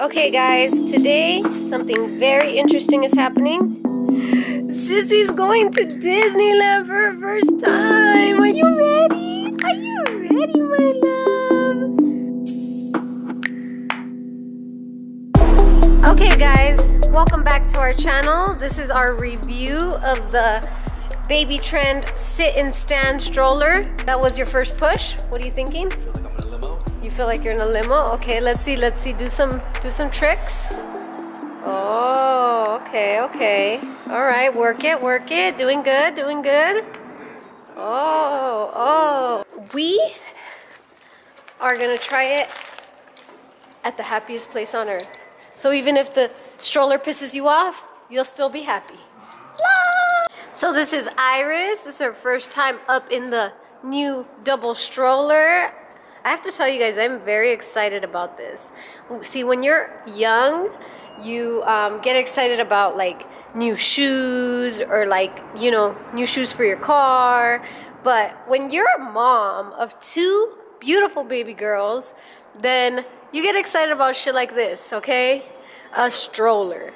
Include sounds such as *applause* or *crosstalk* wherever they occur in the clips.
Okay guys, today something very interesting is happening. Sissy's going to Disneyland for her first time. Are you ready? Are you ready, my love? Okay guys, welcome back to our channel. This is our review of the Baby Trend Sit and Stand Stroller. That was your first push. What are you thinking? You feel like you're in a limo? Okay, let's see, let's see. Do some do some tricks. Oh, okay, okay. All right, work it, work it. Doing good, doing good. Oh, oh. We are gonna try it at the happiest place on earth. So even if the stroller pisses you off, you'll still be happy. So this is Iris. This is her first time up in the new double stroller. I have to tell you guys, I'm very excited about this. See, when you're young, you um, get excited about like new shoes or like, you know, new shoes for your car. But when you're a mom of two beautiful baby girls, then you get excited about shit like this, okay? A stroller.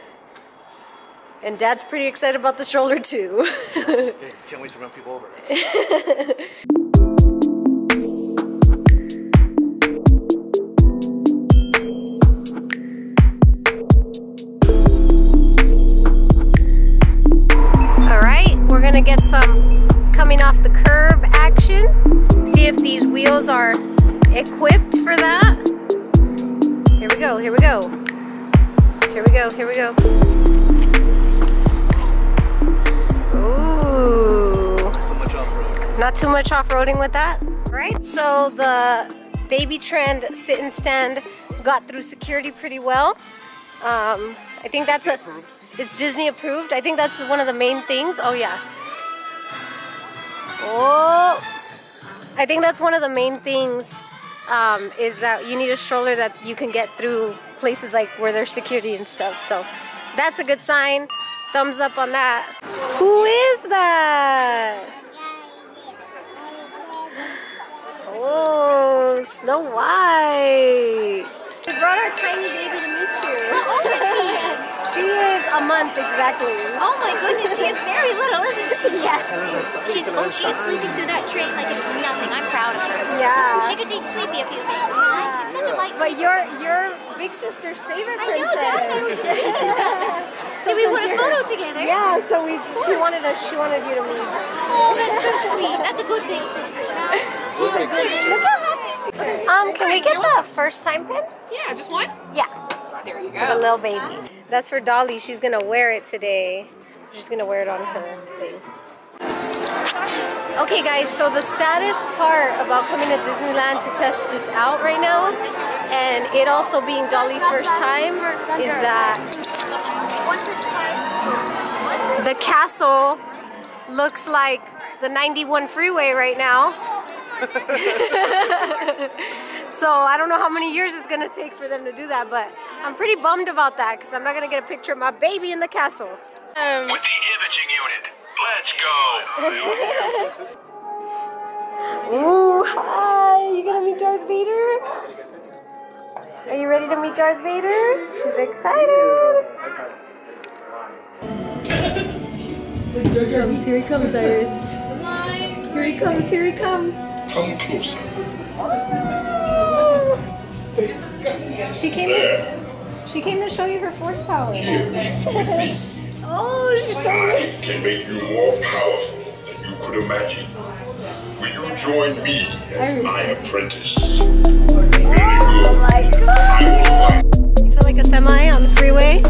And dad's pretty excited about the stroller too. okay, *laughs* can't wait to run people over. *laughs* coming off the curb action. See if these wheels are equipped for that. Here we go, here we go. Here we go, here we go. Ooh. Not too much off-roading with that. All right, so the Baby Trend sit and stand got through security pretty well. Um, I think that's a, it's Disney approved. I think that's one of the main things. Oh yeah. Oh, I think that's one of the main things um, is that you need a stroller that you can get through places like where there's security and stuff. So that's a good sign. Thumbs up on that. Who is that? Oh, Snow White. We brought our tiny baby to meet you. *laughs* How old is she? she is a month exactly. Oh my goodness, she is very little, isn't she? Yeah. She's oh, she is sleeping through that train like it's nothing. I'm proud of her. Yeah. She could teach Sleepy a few things. Yeah. Such a light. But you're your big sister's favorite princess. I know, definitely. *laughs* We just thinking about that. so we want a photo together. Yeah. So we she wanted us. She wanted you to meet her. Oh, that's so sweet. That's a good big sister. She's a good. Look how happy she is. Um, can we get the first time pin? Yeah, just one? Yeah. There you go. For the little baby. That's for Dolly. She's going to wear it today. She's going to wear it on her thing. Okay guys, so the saddest part about coming to Disneyland to test this out right now, and it also being Dolly's first time, is that the castle looks like the 91 freeway right now. *laughs* so I don't know how many years it's gonna take for them to do that, but I'm pretty bummed about that because I'm not gonna get a picture of my baby in the castle. Um, With the imaging unit, let's go. *laughs* Ooh, hi! You gonna meet Darth Vader? Are you ready to meet Darth Vader? She's excited. Here he comes, here he comes, Iris. Here he comes, here he comes. Come closer. She came to, she came to show you her force power. *laughs* oh, she's showing I can make you more powerful than you could imagine. Will you join me as my apprentice? Oh my god! You feel like a semi on the freeway?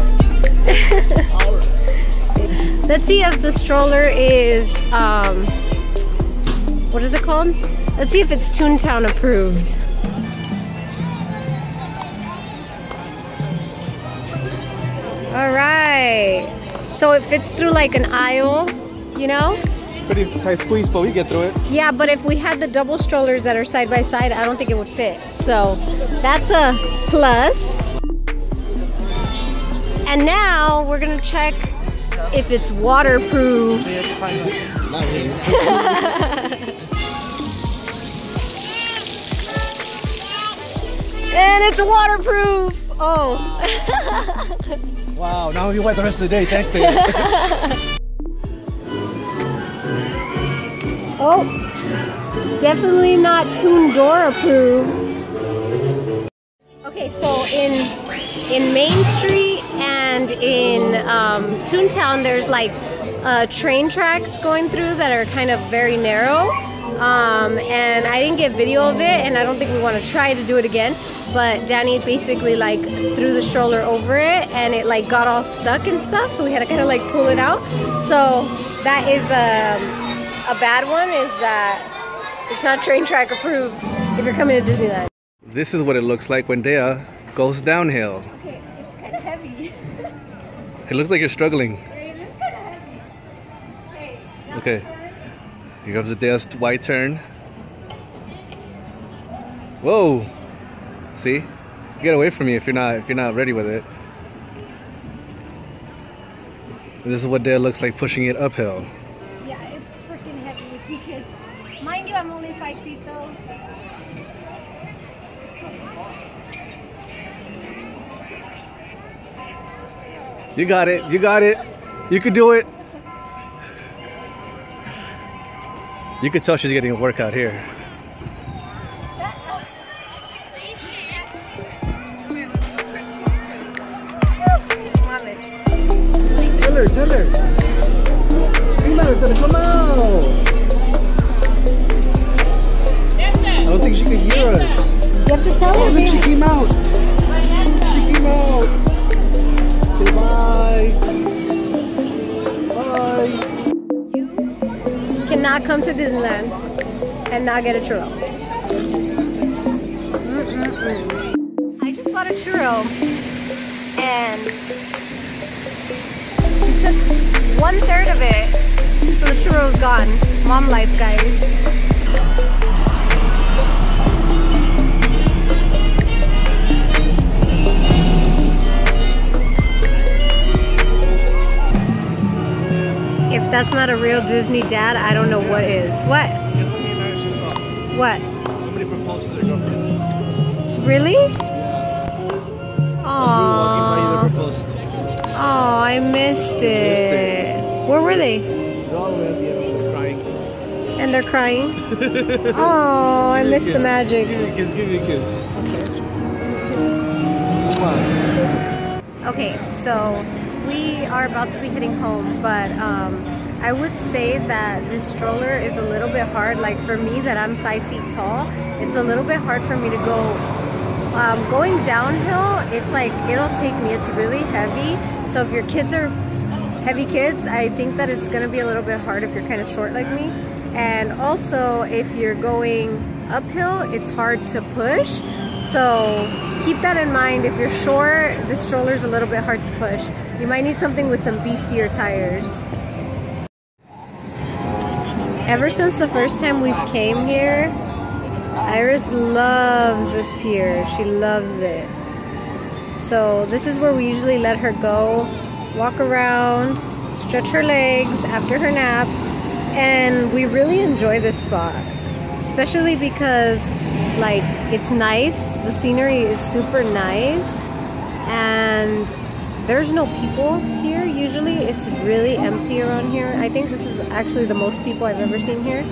*laughs* Let's see if the stroller is, um, what is it called? Let's see if it's Toontown approved. All right. So it fits through like an aisle, you know? Pretty tight squeeze, but we get through it. Yeah, but if we had the double strollers that are side by side, I don't think it would fit. So that's a plus. And now we're gonna check if it's waterproof. *laughs* And it's waterproof. Oh. *laughs* Wow, now we wait the rest of the day. Thanks, Dave. *laughs* oh. Definitely not Toontown approved. Okay, so in in Main Street and in um, Toontown, there's like uh, train tracks going through that are kind of very narrow. Um, and I didn't get video of it, and I don't think we want to try to do it again. But Danny basically like threw the stroller over it, and it like got all stuck and stuff. So we had to kind of like pull it out. So that is um, a bad one. Is that it's not train track approved if you're coming to Disneyland. this is what it looks like when Dea goes downhill. Okay, it's kind of heavy. It looks like you're struggling. it is kind of heavy. Okay. Here comes the Dea's white turn. Whoa! See? Get away from me if you're not if you're not ready with it. This is what Dea looks like pushing it uphill. Yeah, it's freaking heavy with two kids. Mind you, I'm only five feet though. You got it. You got it. You could do it. You could tell she's getting a workout here. Tell her, tell her. Scream at her, tell her, come out. I don't think she can hear us. You have to tell her. I her. think she came out. Come to Disneyland and not get a churro. I just bought a churro and she took one third of it, so the churro's gone. Mom life, guys. That's not a real Disney dad, I don't know what is. What? What me and Iris just saw? What? Somebody proposed to their girlfriend. Really? By Aww. Oh, I missed it. Where were they? They're all the way at the end, they're crying. And they're crying. *laughs* Oh, I missed the magic. Give me a kiss, give me a kiss. Come on. Okay, so we are about to be heading home, but um, I would say that this stroller is a little bit hard. Like for me, that I'm five feet tall, it's a little bit hard for me to go. Um, going downhill, it's like it'll take me. It's really heavy. So if your kids are heavy kids, I think that it's gonna be a little bit hard if you're kind of short like me. And also, if you're going uphill, it's hard to push. So keep that in mind. If you're short, the stroller's a little bit hard to push. You might need something with some beastier tires. Ever since the first time we've came here, Iris loves this pier. She loves it. So this is where we usually let her go, walk around, stretch her legs after her nap, and we really enjoy this spot. Especially because like it's nice, the scenery is super nice, and there's no people here usually. It's really empty around here. I think this is actually the most people I've ever seen here.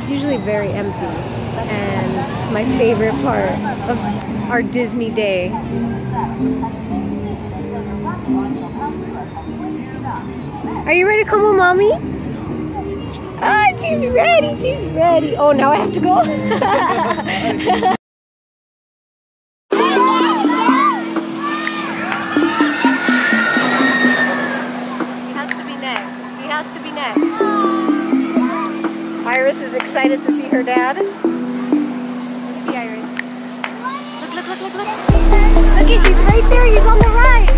It's usually very empty. And it's my favorite part of our Disney day. Are you ready to come with mommy? Ah, she's ready. She's ready. Oh, now I have to go. *laughs* next. He has to be next. Iris is excited to see her dad. See Iris. Look, look, look, look, look. Look, he's right there. He's on the ride.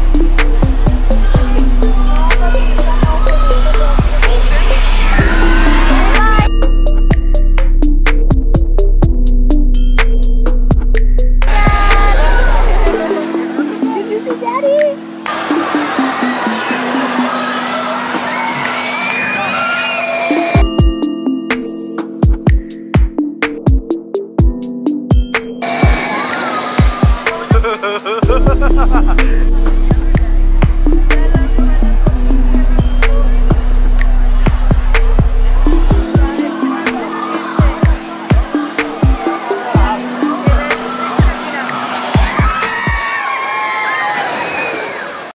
*laughs* Hello.